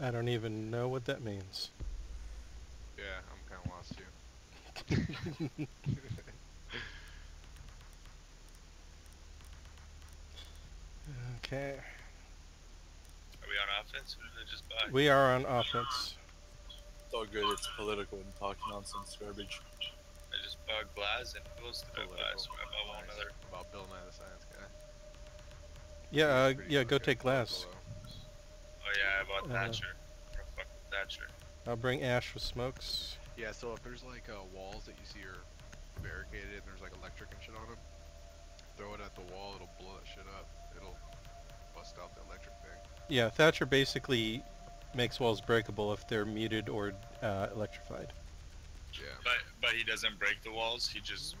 I don't even know what that means. Yeah, I'm kind of lost too. Okay. Are we on offense or did I just buy? We are on offense. It's all good. It's political and talk nonsense garbage. I just bought glass and who else did I buy? I bought one Nice. other. About Bill Nye the Science Guy. Yeah, uh, yeah, go take glass. Political, Oh yeah, I bought Uh, Thatcher. Or fuck with Thatcher. I'll bring ash for smokes. Yeah, so if there's like uh, walls that you see are barricaded and there's like electric and shit on them, throw it at the wall, it'll blow that shit up. It'll bust out the electric thing. Yeah, Thatcher basically makes walls breakable if they're muted or uh, electrified. Yeah. But but he doesn't break the walls. He just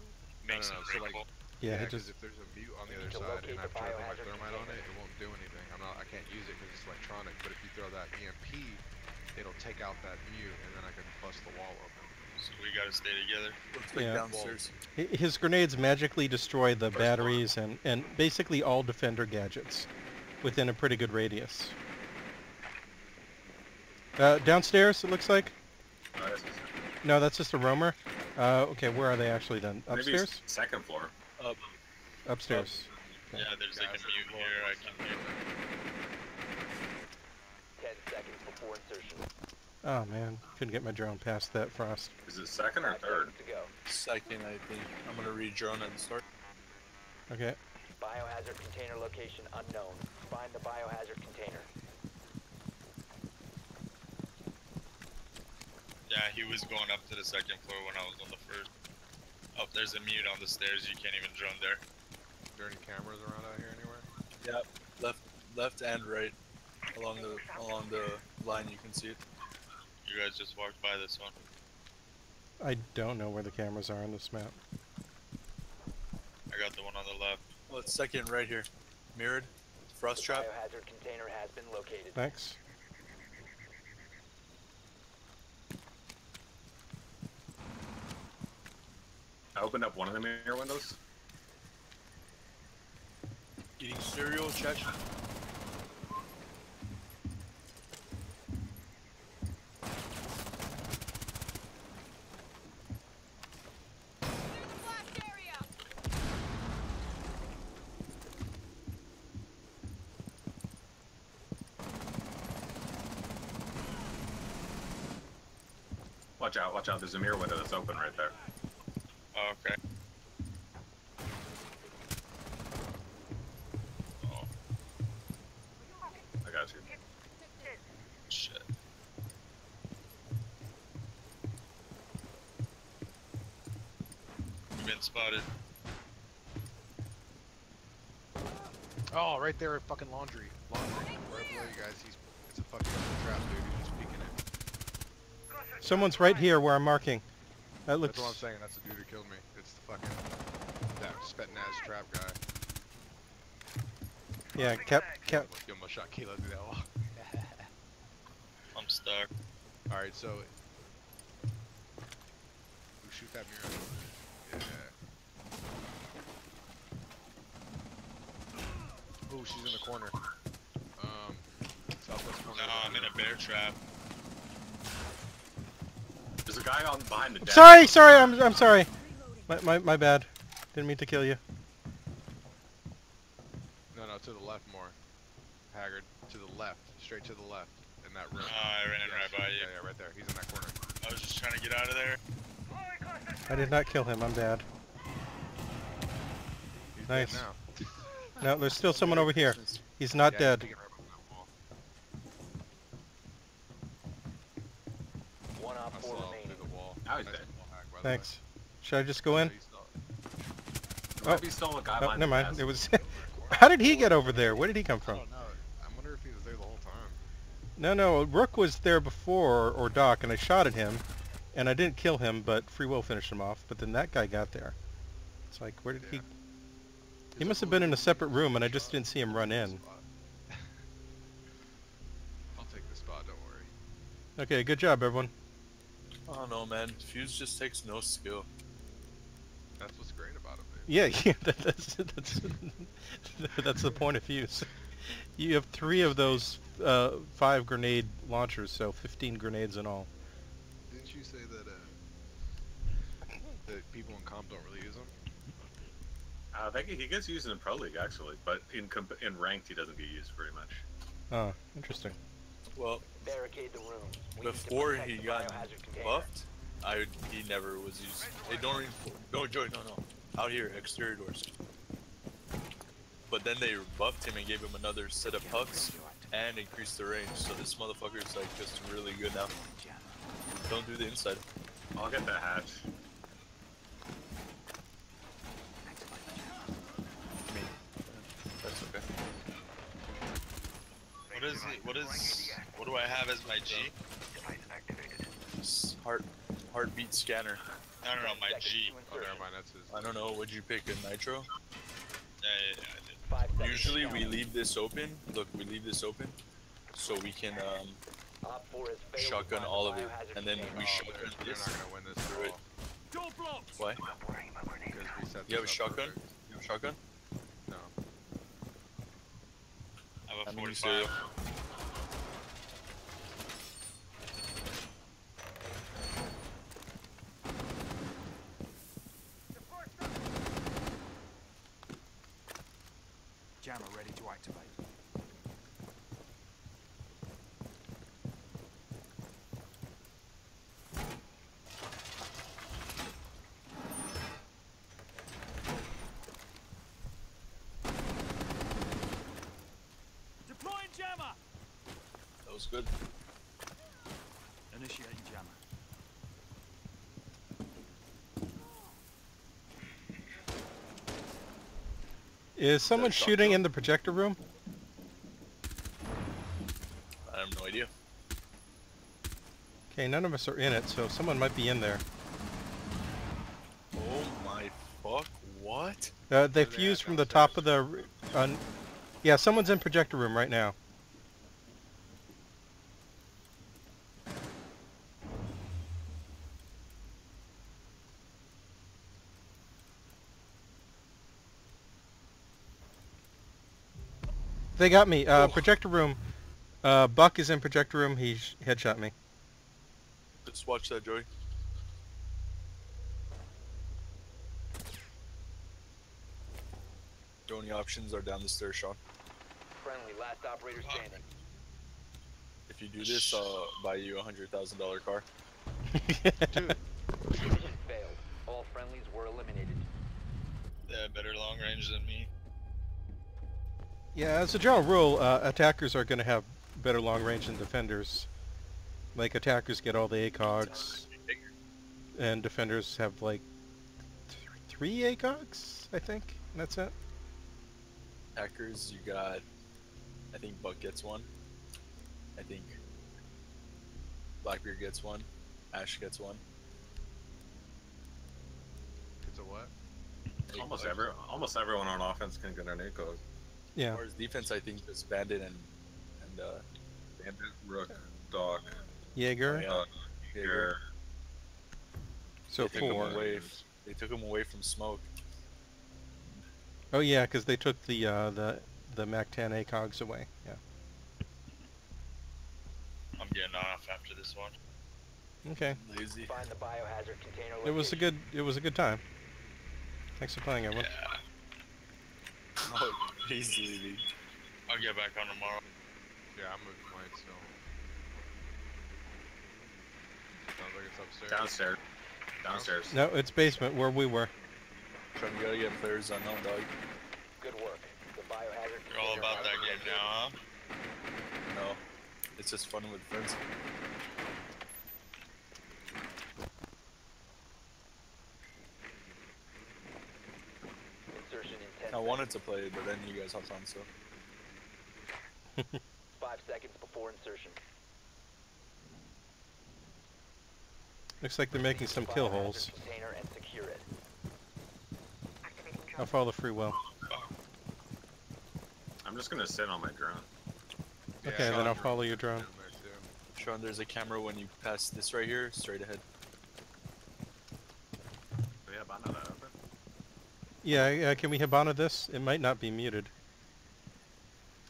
makes no, them no, so, like, breakable. Yeah, he 'cause just if there's a mute on the other side locate and I've the tried to throw my thermite on it, it won't do anything. I'm not, I can't use it because it's electronic. But if you throw that EMP, it'll take out that mute and then I can bust the wall open. So we gotta stay together. Looks like Yeah. downstairs. hi- his grenades magically destroy the First batteries and and basically all defender gadgets within a pretty good radius. Uh, downstairs, it looks like. No, that's just a roamer. Uh, okay, where are they actually then? Maybe Upstairs? second floor. Up. Upstairs. Yeah, there's like a mute Lord here. I can that hear. Ten seconds before insertion. Oh man, couldn't get my drone past that frost. Is it second or third? to go. Second, I think. I'm gonna read drone at the start. Okay. Biohazard container location unknown. Find the biohazard container. Yeah, he was going up to the second floor when I was on the first. Oh, there's a mute on the stairs. You can't even drone there. Are there any cameras around out here anywhere? Yep. Left, left and right, along the along the line. You can see it. You guys just walked by this one. I don't know where the cameras are on this map. I got the one on the left. Well, it's second right here. Mirrored. Frost trap. Biohazard container has been located. Thanks. I opened up one of the mirror windows. Eating cereal. Check. Watch out, watch out. There's a mirror window that's open right there. Oh, okay. Oh, I got you. shit. You've been spotted. Oh, right there at fucking laundry. Laundry. Right below you guys. He's it's a fucking trap, dude. He's just peeking it. Someone's right here where I'm marking. That That's looks. what I'm saying. That's the dude who killed me. It's the fucking that Spetsnaz trap guy. Yeah, cap, cap. You almost shot Kilo through that wall. I'm stuck. All right, so who shoot that mirror? Yeah. Oh, she's in the corner. Um, southwest corner. No, I'm in a bear trap. There's a guy on behind the desk. Sorry, sorry, I'm, I'm sorry. My, my, my bad. Didn't mean to kill you. No, no, to the left more. Haggard, to the left, straight to the left, in that room. Oh, I ran right by you. Yeah, yeah, right there. He's in that corner. I was just trying to get out of there. I did not kill him. I'm bad. He's Nice. dead now. No, there's still someone over here. He's not Yeah, dead. he's peeking right behind that wall. One op I four remaining. the wall. Now he's Nice dead. hack, by way. Thanks. Should I just go in? Oh, he still- There might be still a guy Oh, never mind. desk. It was. How did he get over there? Where did he come I from? don't know. I wonder if he was there the whole time. No, no. Rook was there before, or Doc, and I shot at him, and I didn't kill him, but Free Will finished him off. But then that guy got there. It's like, where did he? Yeah. He Is must have been in a separate room, and I just didn't see him run in. I'll take the spot. Don't worry. Okay, good job, everyone. I don't know, man. Fuse just takes no skill. That's what's great about him, dude. Yeah, yeah that, that's that's that's the point of Fuse. You have three of those uh, five grenade launchers, so 15 grenades in all. Didn't you say that uh, that people in comp don't really use them? Uh, I think he gets used in Pro League actually, but in comp- in ranked he doesn't get used very much. Oh, interesting. Well, Barricade the room. We before he got biohazard container. buffed, I he never was used. Hey, don't re- no Joy, no no, out here exterior doors. But then they buffed him and gave him another set of pucks and increased the range. So this motherfucker is like just really good now. Don't do the inside. I'll get the hatch. That's okay. What is it? What is? What do I have as my G? S- Heart heartbeat scanner. I don't know my Seconds G. Oh, never mind. That's his. I don't know. Would you pick a nitro? Yeah, yeah, yeah, I did. Five seconds Usually we count. leave this open. Look, we leave this open, so we can um, Op 4 has failed to shotgun all of it, and then we Oh, shotgun they're, they're this. not gonna win this through at it. all. Why? Because we set You have a shotgun? perfect. You have a shotgun? No. I have a I mean, 45. cereal. Jammer ready to activate. Deploying jammer! That was good. Initiating jammer. Is someone Shotgun? shooting in the projector room? I have no idea. Okay, none of us are in it, so someone might be in there. Oh my fuck! What? Uh, they fused from the top of the... Uh, yeah, someone's in projector room right now. They got me. Uh, Oh. projector room. Uh, Buck is in projector room. He headshot me. Just watch that, Joey. The only options are down the stairs, Sean. Friendly, last operator standing. If you do this, I'll buy you a hundred thousand dollar car. Dude. Mission failed. All friendlies were eliminated. They have better long range than me. Yeah, as a general rule, uh, attackers are going to have better long range than defenders. Like attackers get all the ACOGs, and defenders have like th- three ACOGs, I think. and That's it. Hackers, you got. I think Buck gets one. I think Blackbeard gets one. Ash gets one. It's a what? Almost every almost everyone on offense can get an ACOG. Yeah. As far defense, I think just Bandit and and uh, Bandit, Rook, Doc, Jaeger. yeah. uh, Jaeger. Jaeger. So they took him away. They took him away from smoke. Oh yeah, because they took the uh, the the Mac 10 ACOGs away. Yeah. I'm getting off after this one. Okay. Lazy. Find the biohazard container It was a good it was a good time. Thanks for playing, everyone. Yeah. He's leaving. I'll get back on tomorrow. Yeah, I'm moving mine still. Sounds like it's upstairs. Downstairs. Downstairs. No, it's basement where we were. Trying to gotta get players unknown, dog. Good work. The biohazard You're all about that game now, huh? No, it's just fun with friends. Insertion in 10 I wanted to play but then you guys hopped on, so. Five seconds before insertion. Looks like they're making some kill holes. Container and secure it. I'll follow the free will. I'm just gonna sit on my drone. Okay, I then I'll follow your drone. in there too. Sean, there's a camera when you pass this right here, straight ahead. Yeah, uh, can we Hibana this? It might not be muted.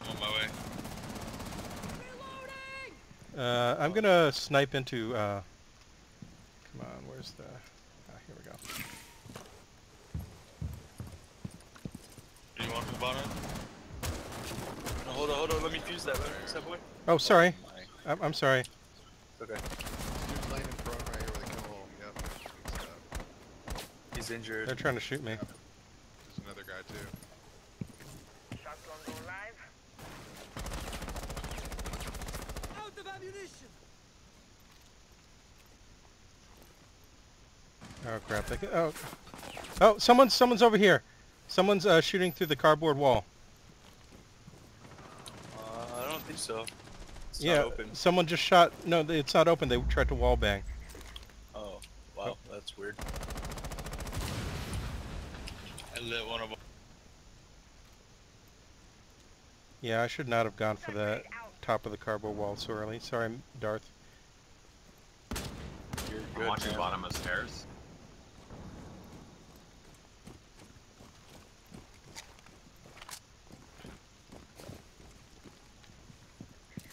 I'm on my way. Reloading! Uh, I'm gonna snipe into, uh... Come on, where's the... Ah, here we go. Do you want to Hibana? No, hold on, hold on, let me fuse that, subway. Oh, sorry. Oh, I'm, I'm sorry. It's okay. He's injured. They're trying to shoot me. Oh crap! They, ca- oh, oh, someone's someone's over here. Someone's uh, shooting through the cardboard wall. Uh, I don't think so. It's yeah, not open. someone just shot. No, it's not open. They tried to wall bang. Oh, wow, that's weird. I lit one of them. Yeah, I should not have gone for that top of the cardboard wall so early. Sorry, Darth. You're I'm good, watching man. bottom of stairs.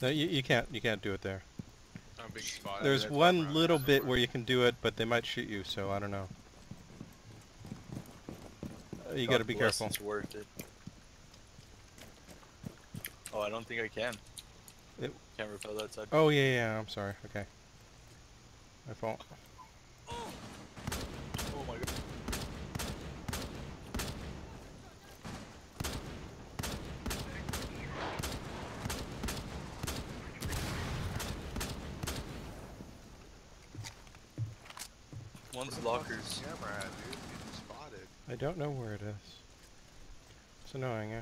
No, you, you can't you can't do it there. I'm being spotted. There's one little bit where you can do it, but they might shoot you. So I don't know. Uh, You got to be careful. It's worth it. Oh, I don't think I can. It- Can't rappel that side. Oh yeah, yeah. I'm sorry. Okay. My fault. Oh my god. One's lockers. Camera at, dude. Getting spotted. I don't know where it is. It's annoying. Yeah.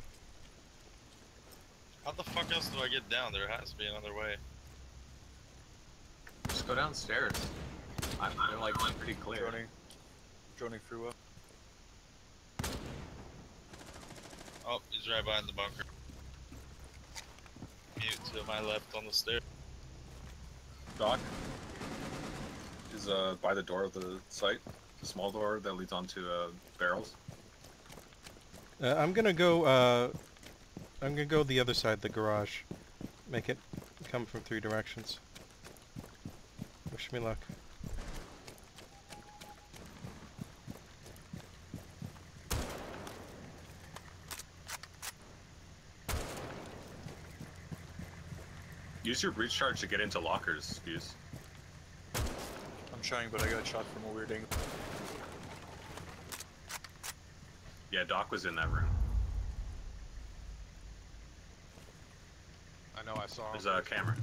How the fuck else do I get down? There has to be another way. Just go downstairs. I'm, I'm like pretty clear. Droning. Droning free will. Oh, he's right behind the bunker. Mute to my left on the stairs. Doc is uh by the door of the site, the small door that leads onto uh, barrels. Uh, I'm gonna go. Uh, I'm gonna go the other side, of the garage. Make it come from three directions. Wish me luck. Use your breach charge to get into lockers, Fuse. I'm trying, but I got shot from a weird angle. Yeah, Doc was in that room. I know I saw him. There's a camera.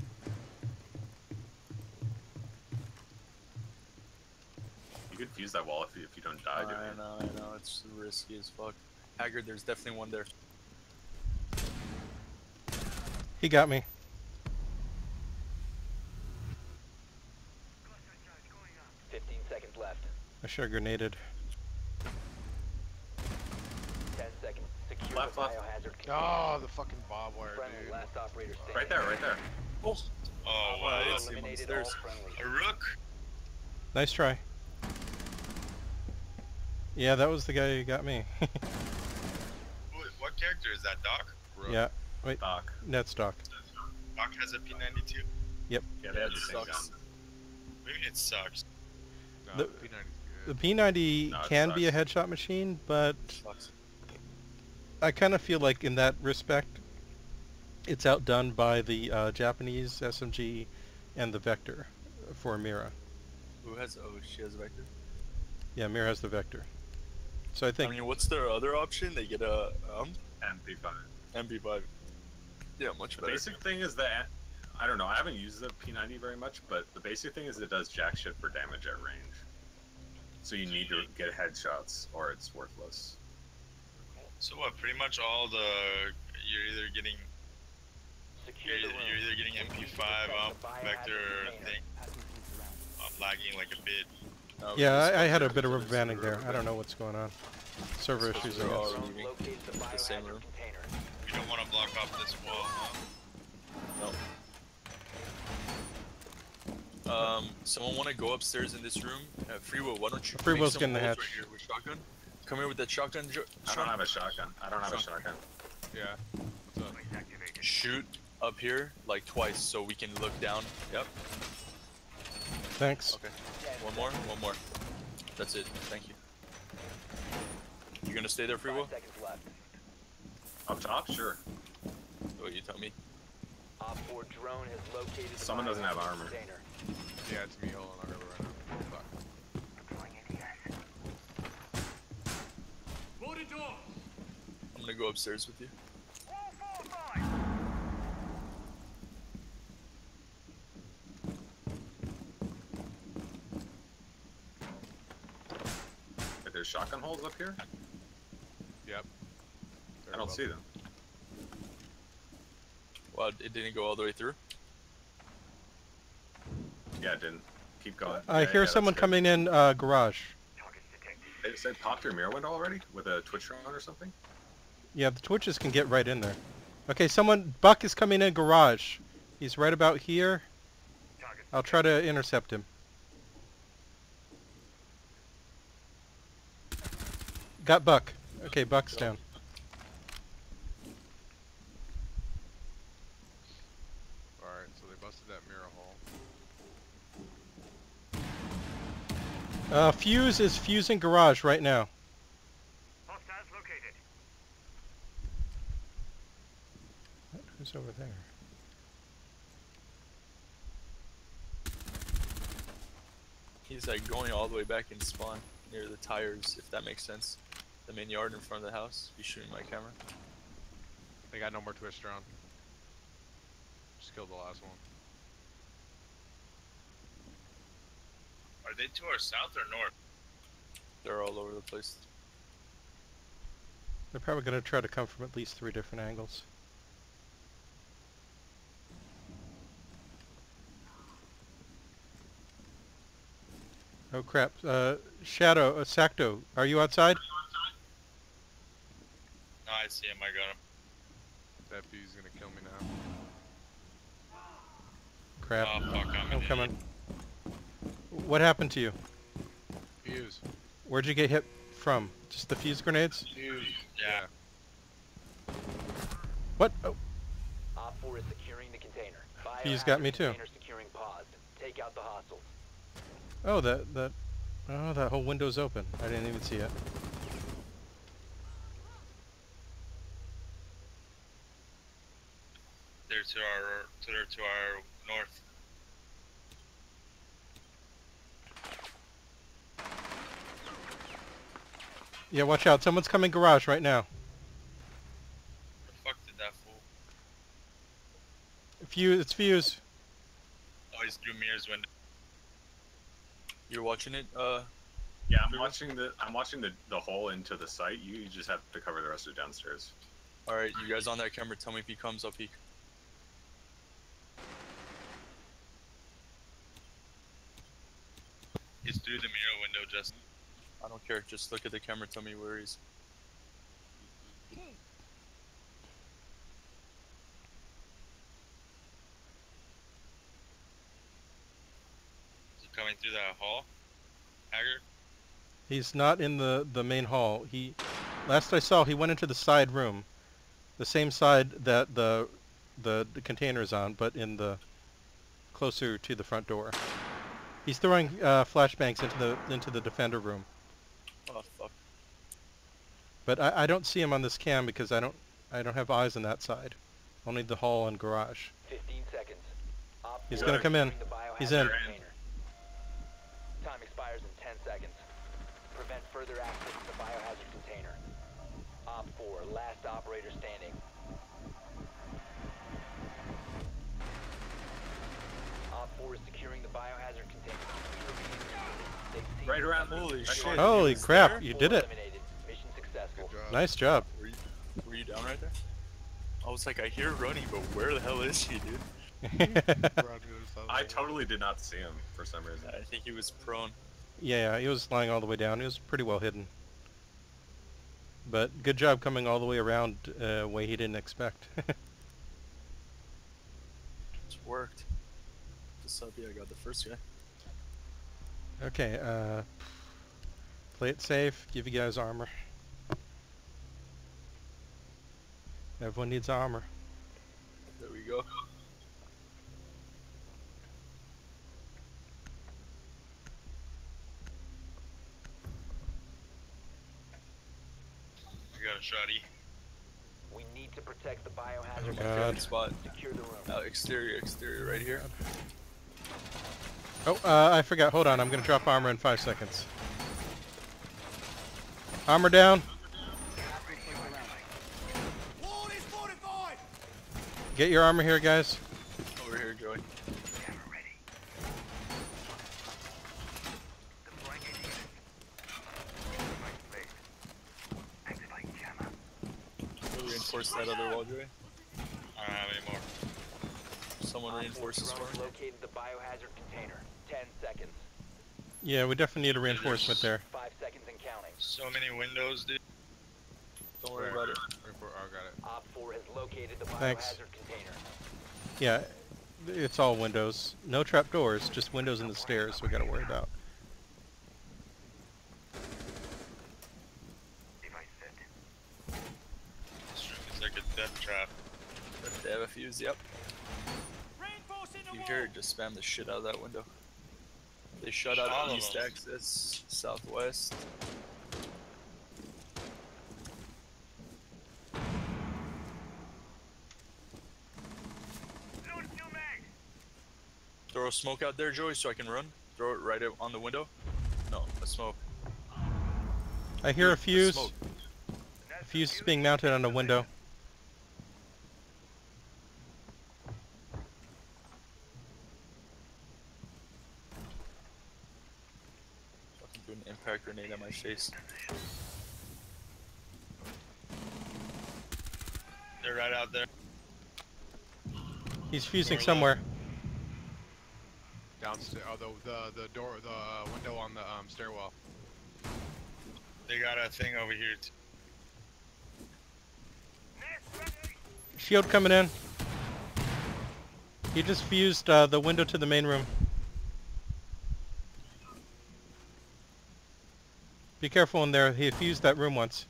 You could fuse that wall if you, if you don't die. I doing know, I know, it's risky as fuck. Haggard, there's definitely one there. He got me. Fifteen seconds left. I should have grenaded. Ten seconds. Secure Left, the left. biohazard oh, container. Oh, the fucking bob wire, dude. last operator. Right there, right there. Oh, Oh, wow, wow. it's- Eliminated There's- all. A rook? Nice try. Yeah, that was the guy who got me. Who- What character is that, Doc? Rook. yeah, Doc. net Doc. Doc has a P92? Yep. Yeah, they had It sucks. gun. What do you mean it sucks? No, The- P90 's The. P90 No, it can be a headshot machine, but. I kind of feel like in that respect, it's outdone by the uh, Japanese SMG and the Vector for Mira. Who has, oh, she has a Vector? Yeah, Mira has the Vector. So I think. I mean, what's their other option? They get a, um, MP5. MP5. Yeah, much The better. basic thing is that I don't know. I haven't used the P90 very much, but the basic thing is it does jack shit for damage at range. So you need to get headshots, or it's worthless. So what, pretty much all the... You're either getting... Secure You're, you're either getting MP5 up, Vector, container. thing. I'm lagging like a bit. No, yeah, I, I had a bit of for rubber this banding server. there. I don't know what's going on. Server issues, I they're all guess. Drone the the same room. container. We don't want to block off this wall, huh? Um, someone want to go upstairs in this room? Uh, Free will, why don't you Free make Will's getting the holes hatch. right here with shotgun? Come here with that shotgun, jo- I don't have a shotgun. I don't have a shotgun. Yeah. What's up? Shoot up here like twice so we can look down. Yep. Thanks. Okay. One more. One more. That's it. Thank you. You gonna stay there, free will? Seconds left. Up top, sure. What you tell me? Op 4 drone has located the Someone doesn't have armor. container. Yeah, it's me. On, I'll grab it right now. Fuck. I'm gonna go upstairs with you. There's shotgun holes up here, Yep. I don't see them. Well, it didn't go all the way through. Yeah, it didn't. Keep going. I Yeah, hear yeah, someone coming in uh, garage. They said popped your mirror window already with a twitch drone or something. Yeah, the Twitches can get right in there. Okay, someone, Buck is coming in garage. He's right about here. I'll try to intercept him. Got Buck. Okay, Buck's down. Alright, so they busted that mirror hole. Uh, Fuse is fusing garage right now. What? Who's over there? He's like going all the way back in spawn near the tires, if that makes sense. The main yard in front of the house. He's shooting my camera. They got no more twist around. Just killed the last one. Are they to our south or north? They're all over the place. They're probably going to try to come from at least three different angles. Oh crap. Uh, Shadow, uh, Sacto, are you outside? No, I see him. I got him. That view's gonna kill me now. Crap. Oh fuck, I'm, I'm an coming. What happened to you? Fuse. Where'd you get hit from? Just the fuse grenades? Fuse. Yeah. What? Oh, Op 4 is securing the container. He's got me too. Securing paused. Take out the hostiles. oh, that, that, oh, that whole window's open. I didn't even see it. They're to our, to they're to our north. Yeah, watch out. Someone's coming garage right now. The fuck did that fool? Fuse, it's fuse. Oh, he's through Mirror's window. You're watching it, uh, Yeah, I'm watching the I'm watching the the hole into the site. You just have to cover the rest of downstairs. alright, you guys on that camera, tell me if he comes up, peek. He's through the mirror window, just. I don't care, just look at the camera, tell me where he's. Is he coming through that hall? Haggard? He's not in the, the main hall. He, last I saw, he went into the side room. The same side that the, the, the container is on, but in the, closer to the front door. He's throwing uh, flashbangs into the, into the defender room. Fuck. But I, I don't see him on this cam because I don't, I don't have eyes on that side. Only the hall and garage. 15 seconds. Op He's gonna come in. securing the biohazard He's in. container. Time expires in 10 seconds. Prevent further access to the biohazard container. Op 4, last operator standing. Op 4 is securing the biohazard container. Right around. Holy shit. Holy crap, you did it. eliminated. Mission successful. Good job. Nice job. Were you, were you down right there? I was like, I hear running, but where the hell is he, dude? Around the other side of I totally did not see him for some reason. I think he was prone. yeah, he was lying all the way down. He was pretty well hidden. But good job coming all the way around uh, way he didn't expect. It's worked. Just up, yeah, I got the first guy. Okay, uh, play it safe, give you guys armor. Everyone needs armor. There we we go. I got a shotty. We need to protect the biohazard. God. spot. Secure the room. Uh, exterior, exterior, right here. Oh, uh, I forgot. Hold on. I'm going to drop armor in five seconds. Armor down. Get your armor here, guys. Over here, Joey. We'll reinforce that other wall, Joey. I don't have any more. Someone Op four reinforces for drone me. located the biohazard container. Ten seconds. Yeah, we definitely need a reinforcement there. Five seconds and counting. So many windows, dude. Don't worry about it. Report- Oh, got it. Op 4 has located the Thanks. biohazard container. Yeah, it's all windows. No trap doors, just windows in the stairs we got to worry about. This room is like a death trap. If They have a fuse, yep. You hear it, just spam the shit out of that window. They shut out east them. access, southwest. Throw smoke out there, Joey, so I can run. Throw it right on the window. No, a smoke. I hear a fuse. A fuse is being mounted on a window. Fucking do an impact grenade at my face. They're right out there. He's fusing Where somewhere. Downstairs. Oh, the the the door, the uh, window on the um, stairwell. They got a thing over here. Too. Shield coming in. He just fused uh, the window to the main room. Be careful in there. He fused that room once.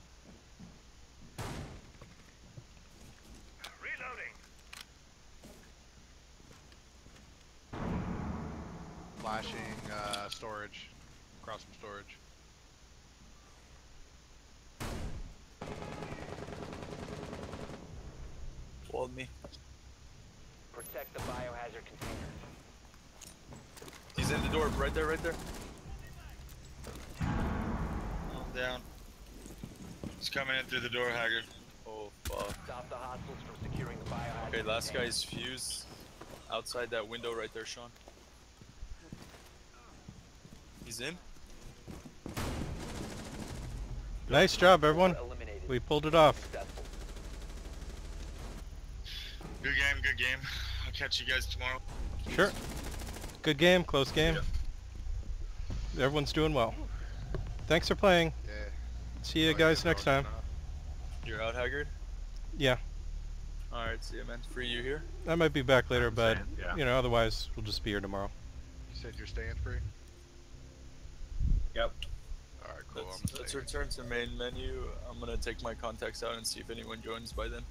Flashing uh, storage. Across from storage. Hold me. Protect the biohazard container. He's in the door, right there, right there. I'm down. He's coming in through the door, Haggard. Oh fuck. Stop the hostiles from securing the biohazard Okay, last container. guy's fuse outside that window right there, Sean. He's in. Nice job, everyone. We pulled it off. Good game, good game. I'll catch you guys tomorrow. Sure. Good game, close game. Everyone's doing well. Thanks for playing. Yeah. See you Oh, guys yeah, next time. You're out, Haggard. Yeah, Alright, see you, man. Free you here. I might be back later, I'm but saying, yeah. you know, otherwise we'll just be here tomorrow. You said you're staying free. Yep. All right, cool. Let's, let's return to main menu. I'm gonna take my contacts out and see if anyone joins by then.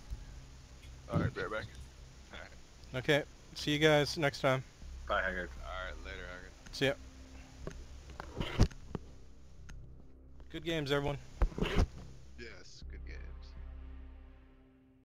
Alright, be right back. Alright. Okay, see you guys next time. Bye, Haggard. All right, later, Haggard. See ya. Good games, everyone.